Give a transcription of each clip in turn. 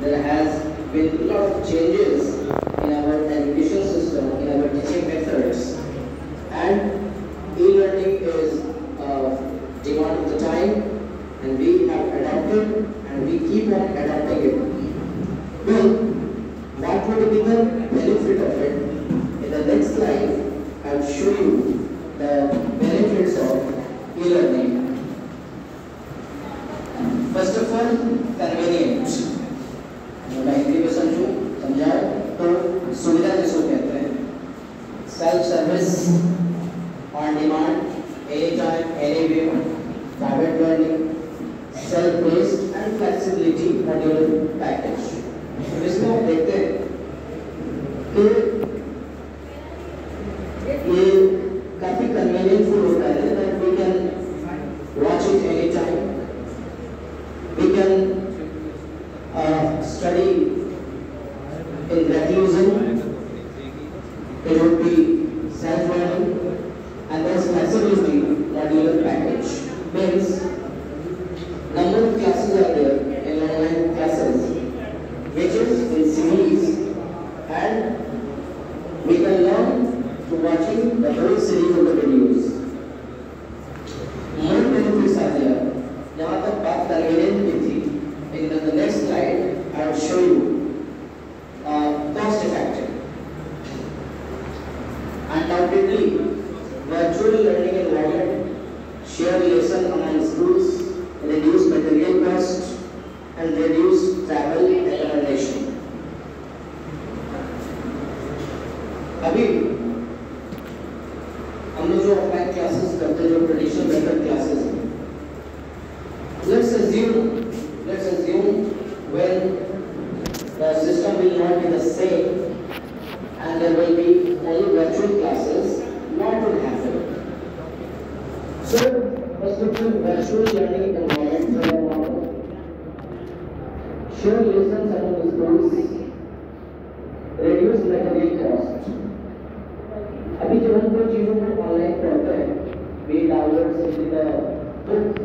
there has been a lot of changes in our education system, in our teaching methods, and e-learning is uh, demand of the time, and we have adapted, and we keep on adapting it. Well, what would be the benefit of it? In the next slide, I'll show you the benefits of e-learning. First of all, convenience. Share lessons among schools. Reduce material cost. अभी जब हम कोई चीज़ों को online पढ़ते हैं वे download से book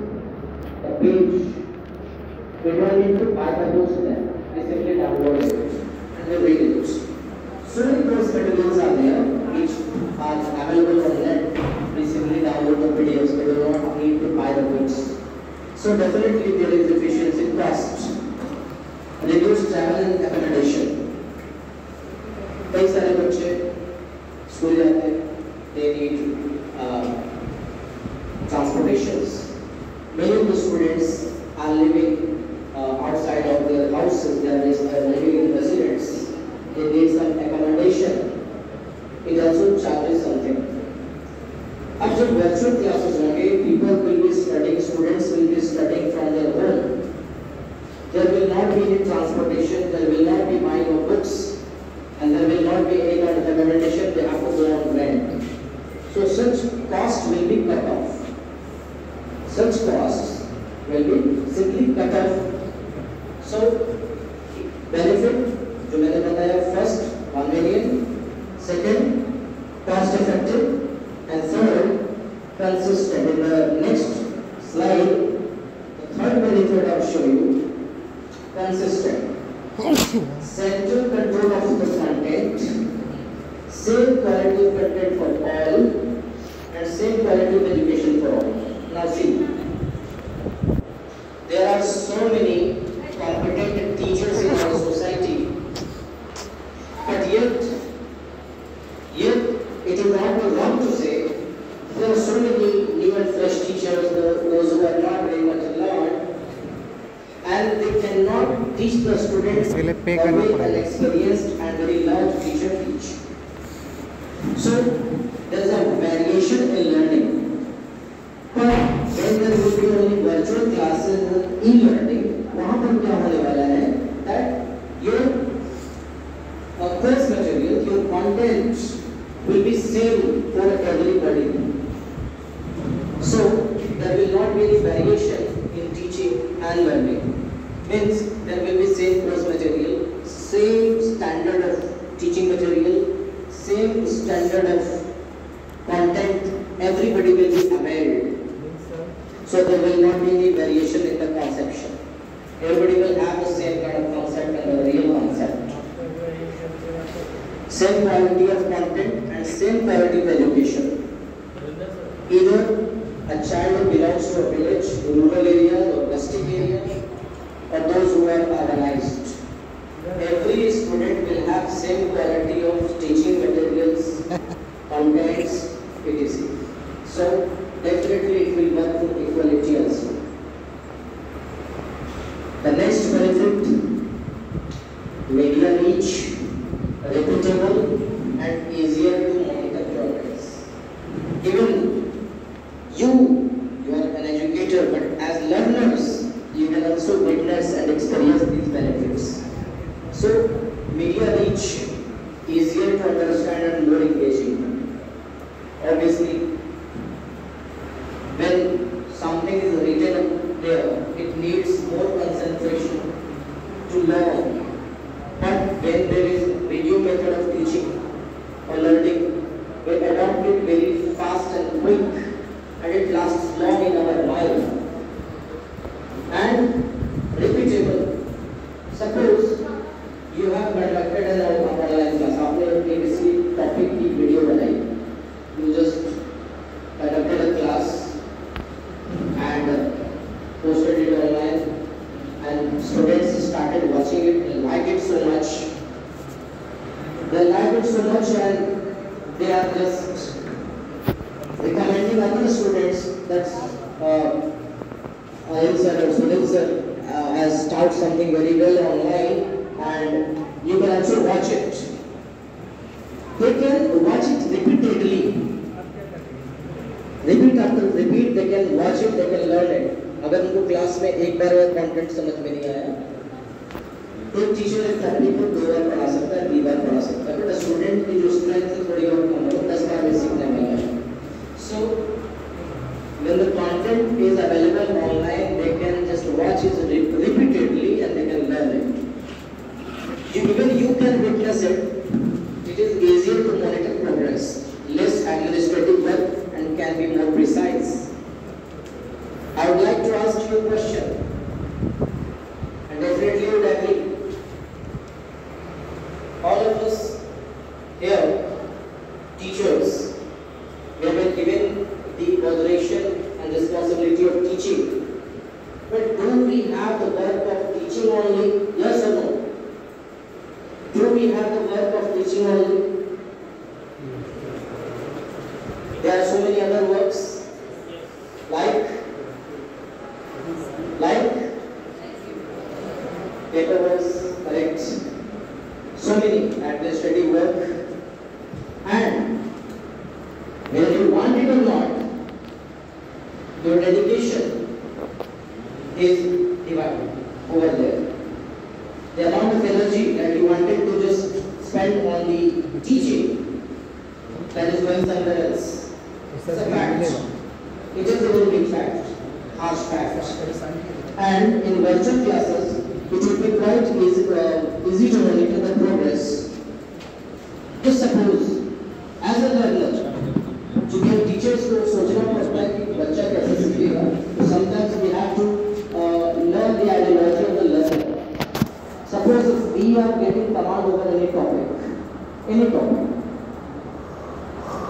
not be any kind of accommodation, they have to go on rent. So such costs will be cut off. Such costs will be simply cut off. So when we are going to do virtual classes e learning वहाँ पर क्या होने वाला है that your course material your content will be same for everybody regular reach, reputable and easy. recommending other students that uh, Ayam sir or Sunil sir uh, has taught something very well online and you can also watch it. They can watch it repeatedly. Repeat after repeat, they can watch it, they can learn it. अगर उनको class में एक बार content समझ में नहीं आया एक teacher एक थर्टी को दो बार पढ़ा सकता है तीन बार पढ़ा सकता है बट स्टूडेंट की जो स्ट्रेंथ है थोड़ी बहुत कम हो So teaching only? Yes or no? Do we have the work of teaching only?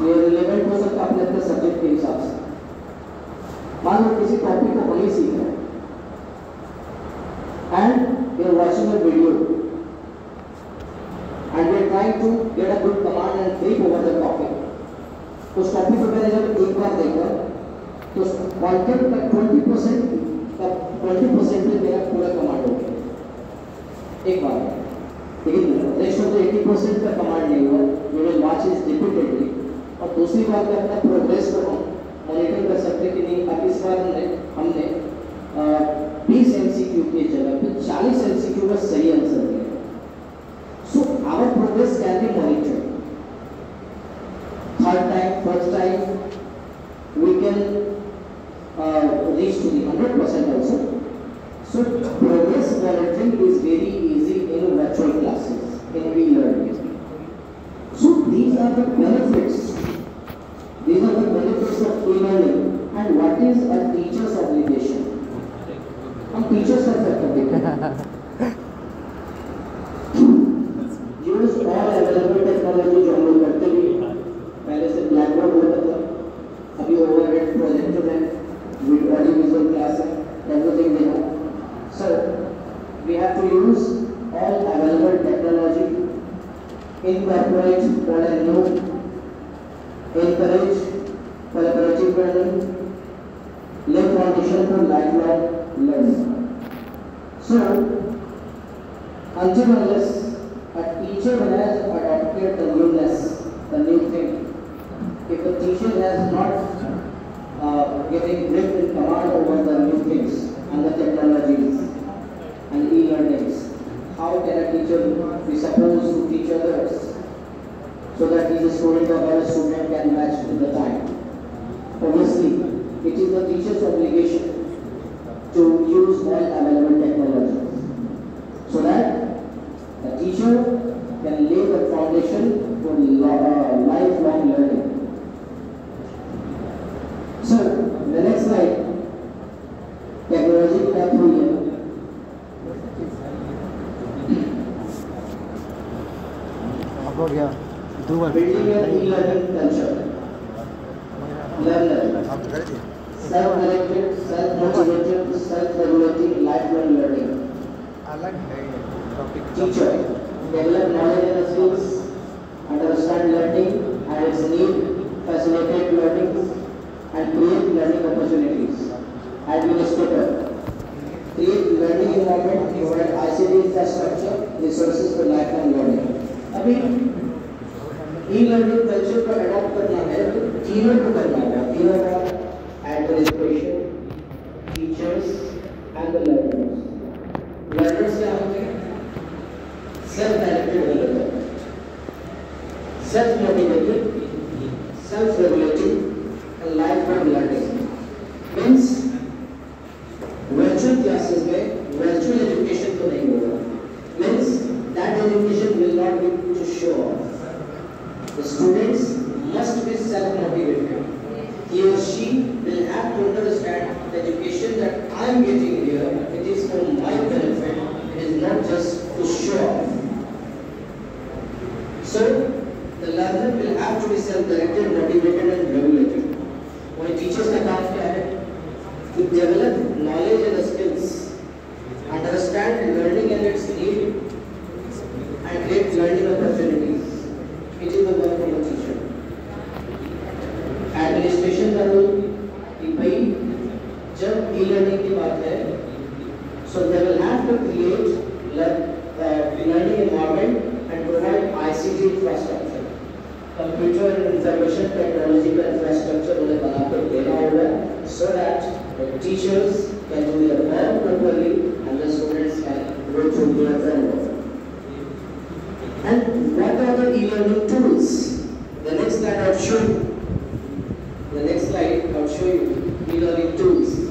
ये रिलेवेंट हो सकता है अपने अपने सब्जेक्ट के हिसाब से। मान लो किसी टॉपिक को वही सीख रहे and you are watching a video and you are trying to get a good command and grip over the topic उस टॉपिक को मैंने जब एक बार देखा तो कॉन्टेंट का ट्वेंटी परसेंट का ट्वेंटी परसेंट में मेरा पूरा कमांड हो गया। एक बार। दूसरी बात मैं अपना प्रोग्रेस पर हूँ कर सकते कि नहीं पाकिस्तान में टीचर्स ने सेटअप देखा। foundation for lifelong learning. So, the next slide, technology का थ्रू है हो गया। दो बार बिल्डिंग है। E learning culture learner self directed self motivated self developing life learning अलग है topic teacher facilitate, facilitate learning and create learning opportunities. Administrator. Create learning environment, provide ICT infrastructure, resources for lifelong learning. I mean, And what are the e-learning tools? The next slide I'll show you. The next slide I'll show you e-learning tools.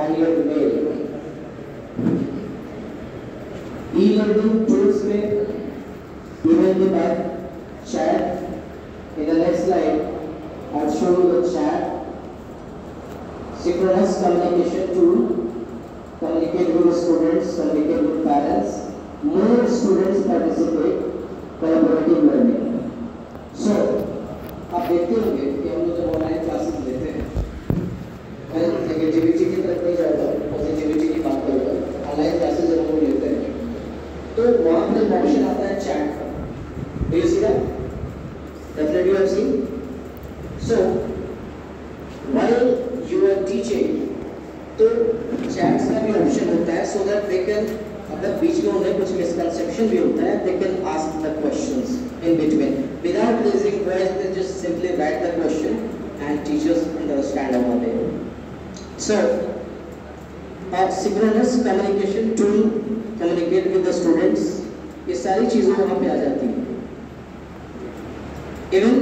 and your will. Even signalless communication tool communicate with the students ये सारी चीज़ें वहाँ पे आ जाती है। Even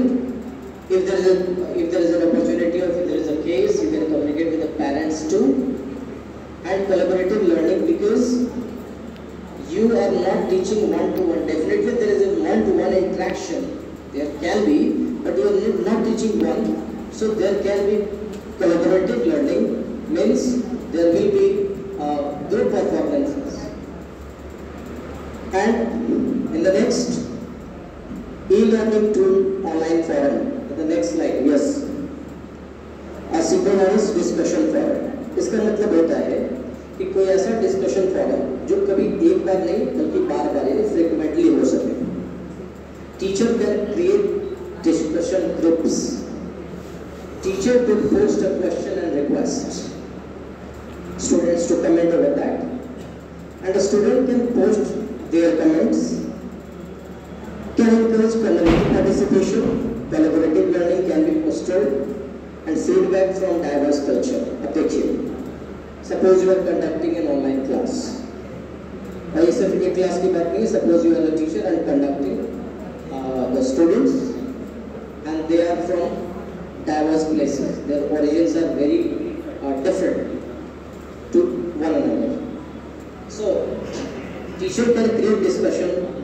if there is a if there is an opportunity और if there is a case you can communicate with the parents too and collaborative learning because you are not teaching one to one definitely there is a one to one interaction there can be but you are not teaching one so there can be collaborative learning means there will be uh, group performances and can encourage community participation, collaborative learning can be fostered, and feedback from diverse culture. अब देखिए, suppose you are conducting an online class. और ये सिर्फ एक class की बात नहीं है suppose you are a teacher and conducting uh, the students and they are from diverse places. Their origins are very uh, different to one another. So, teacher can create discussion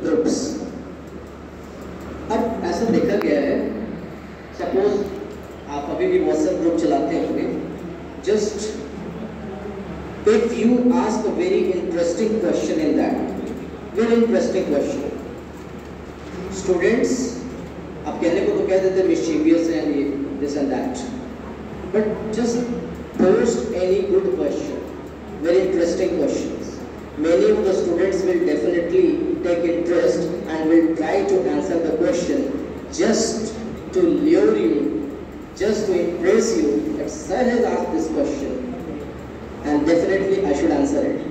just if you ask a very interesting question in that very interesting question students आप कहने को तो कह देते mischievous and ये this and that but just post any good question very interesting questions many of the students will definitely take interest and will try to answer the question just to lure you, just to impress you that sir has asked this question and definitely I should answer it.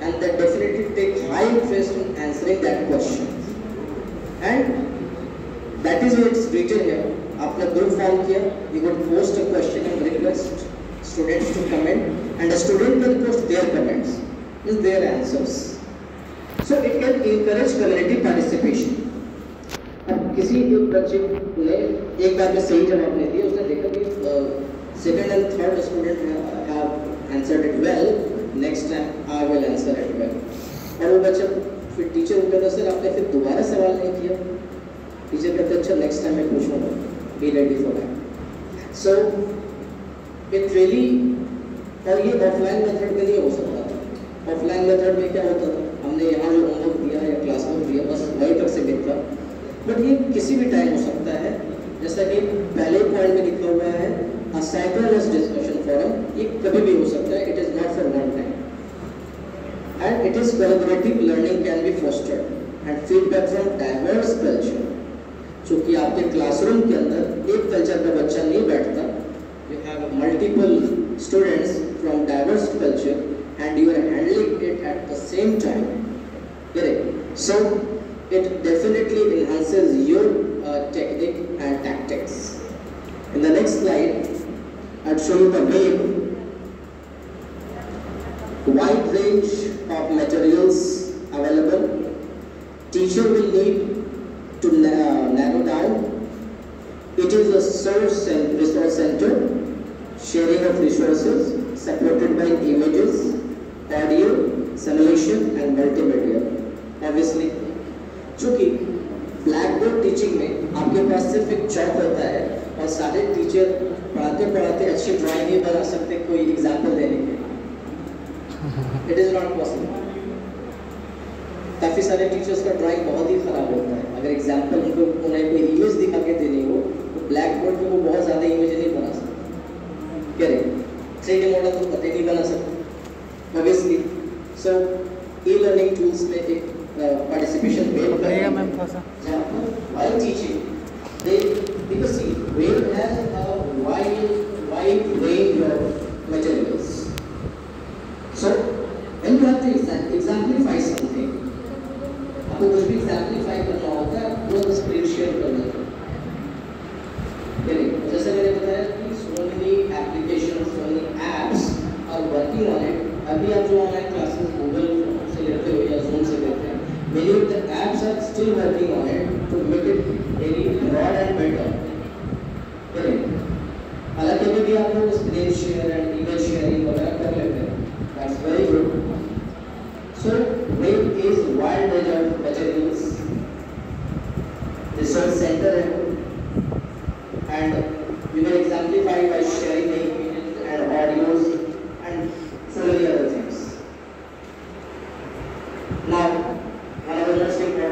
And they definitely take high interest in answering that question. And that is why it's written here. आपने group form किया, you could post a question and request students to comment and a student can post their comments. is their answers. So it can encourage community participation. अब किसी एक बच्चे ने एक बार में सही जवाब नहीं दिया उसने देखा कि second and third student have answered it well next time I will answer it well और वो बच्चा फिर टीचर को कहता सर आपने फिर दोबारा सवाल नहीं किया? टीचर कहते अच्छा नेक्स्ट टाइम मैं पूछूँगा। Be ready for that so it really और ये ऑफलाइन मेथड में नहीं हो सकता ऑफलाइन मेथड में क्या होता था? हमने यहाँ जो होमवर्क दिया या क्लास वर्क दिया, बस वहीं तक सीमित था बट ये किसी भी टाइम हो सकता है। जैसा कि पहले पॉइंट में लिखा हुआ है असाइक्लोनस डिस्कशन फोरम ये कभी भी हो सकता है it is not for one time and it is collaborative learning can be fostered and feedback from diverse culture चूँकि आपके क्लासरूम के अंदर एक कल्चर का बच्चा नहीं बैठता you have multiple students from diverse culture and you are handling it at the same time. Correct. So it definitely enhances your uh, absolutamente so e learning tools में एक पार्टिसिपेशन वेव बताइएगा Now, whenever you're singing,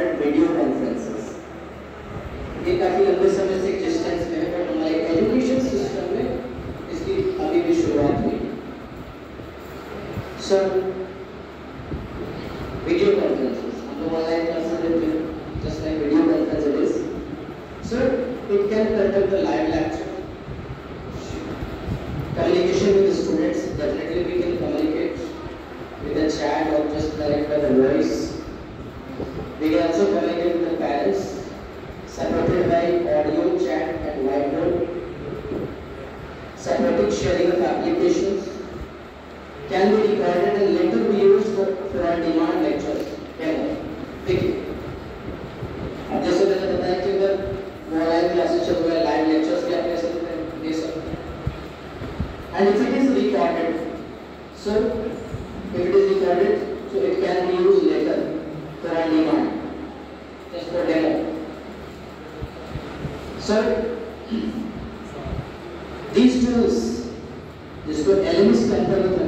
So, these tools, this is elements can tell us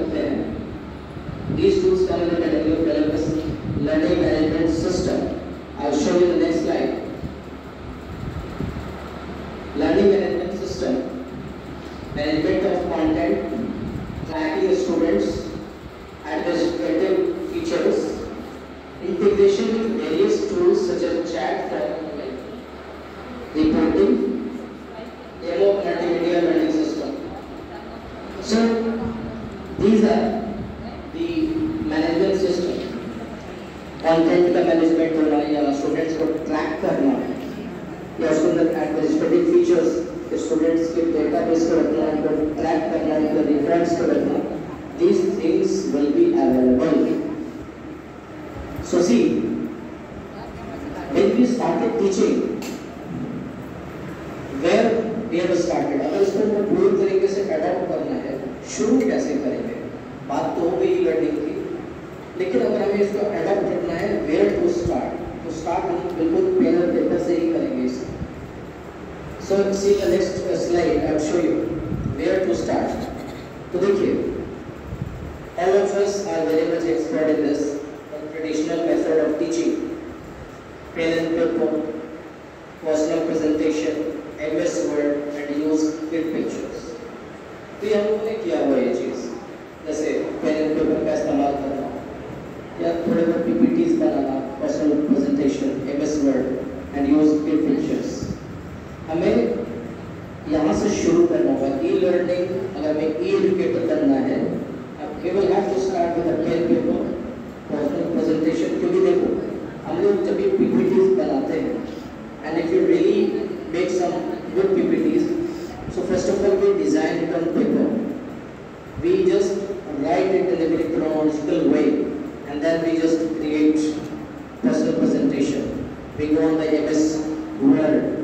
इसका पहला button है where to start तो start हम बिल्कुल panel paper से ही करेंगे इसको so see the next slide I show you where to start तो देखिए all of us are very much expert in this traditional method of teaching. Pen and paper renowned the Miss World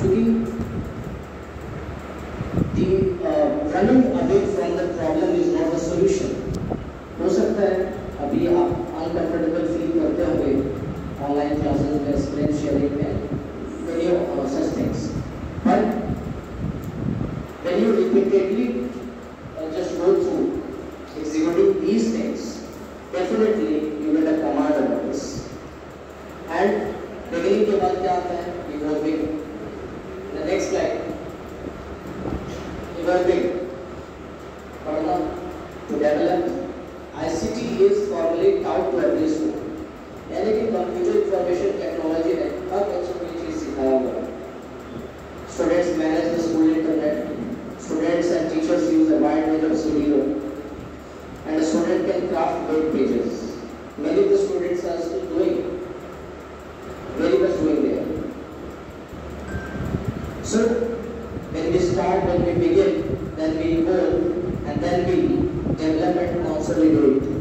Today, the running away from the problem NLP, Development Council Leadership.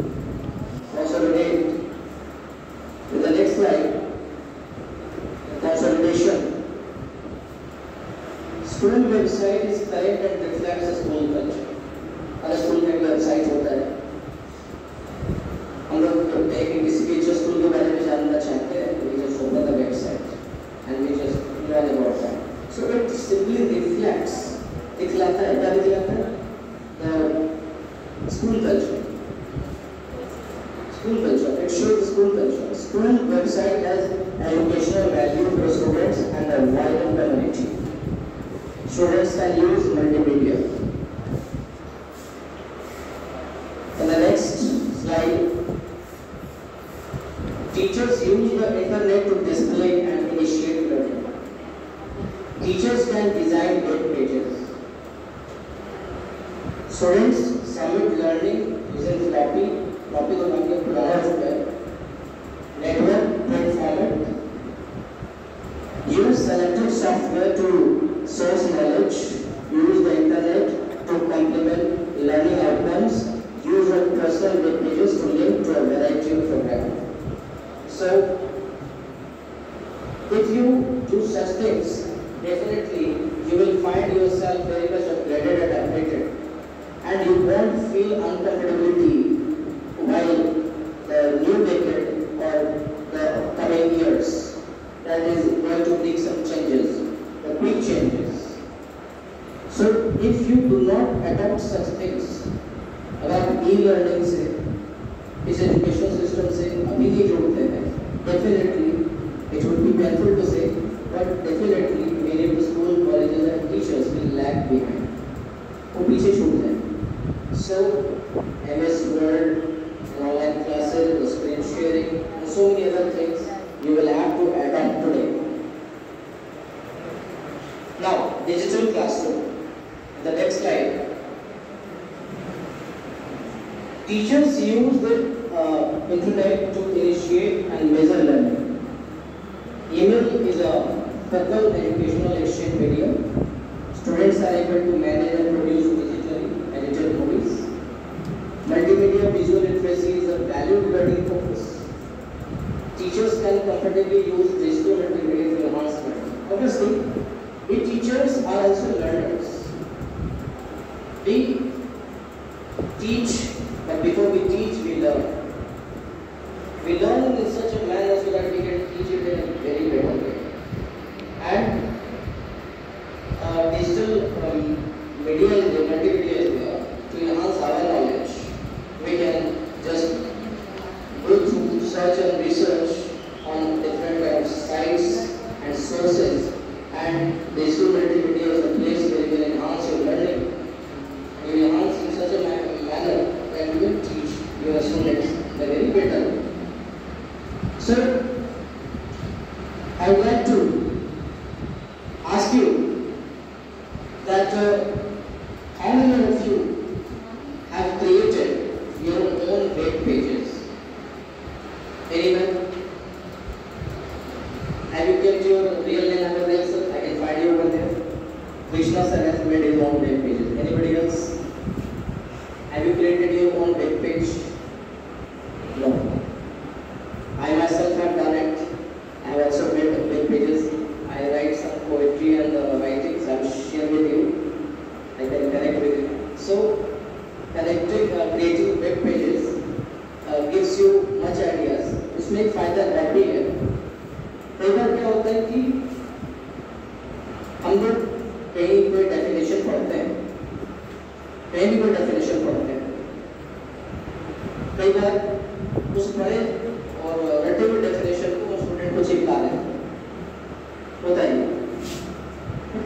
to Teachers use the uh, intellect to initiate and measure learning. Email is a federal educational exchange medium. Students are able to manage and produce digitally edited movies. Multimedia visual literacy is a valued learning focus. Teachers can comfortably use digital multimedia to enhance learning. Obviously, Sir, I would like to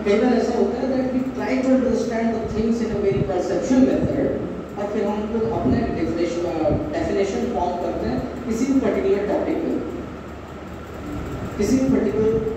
कई बार ऐसा होता है that we try to understand the things in a very perception method और फिर हम खुद अपने definition form करते हैं किसी भी पर्टिकुलर टॉपिक में किसी भी particular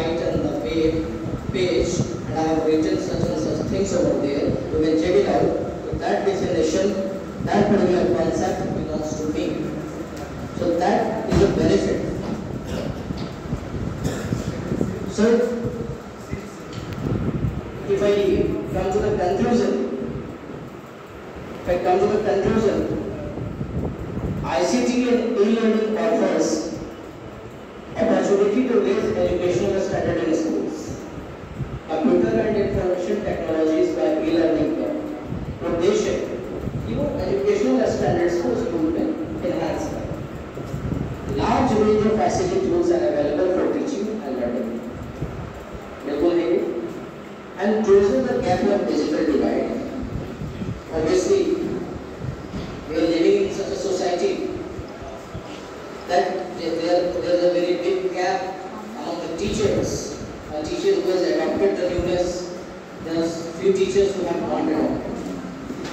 site and the page and I have written such and such things over there, you can check it out. So that definition, that particular concept belongs to me. So that is a benefit.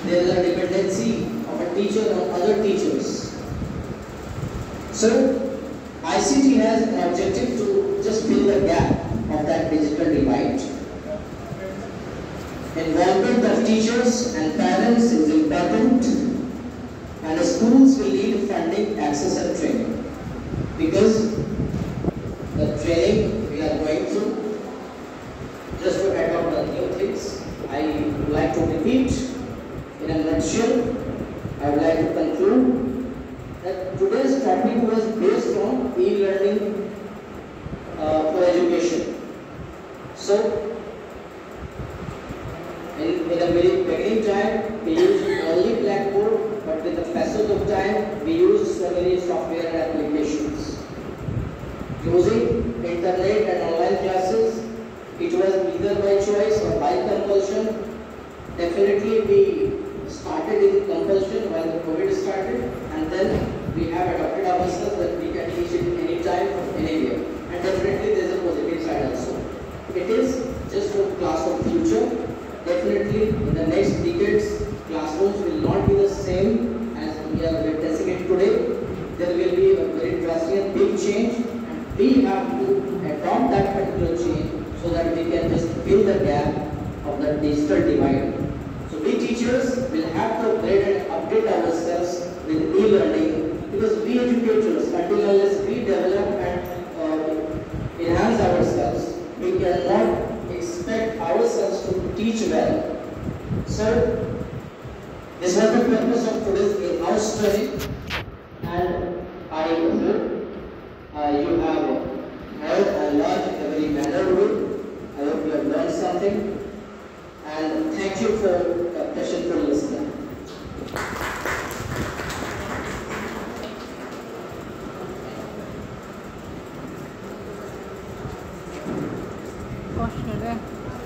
there is a dependency of a teacher on other teachers. So, ICT has an objective to just fill the gap of that digital divide. Involvement of teachers and parents is important and the schools will need funding, access and training because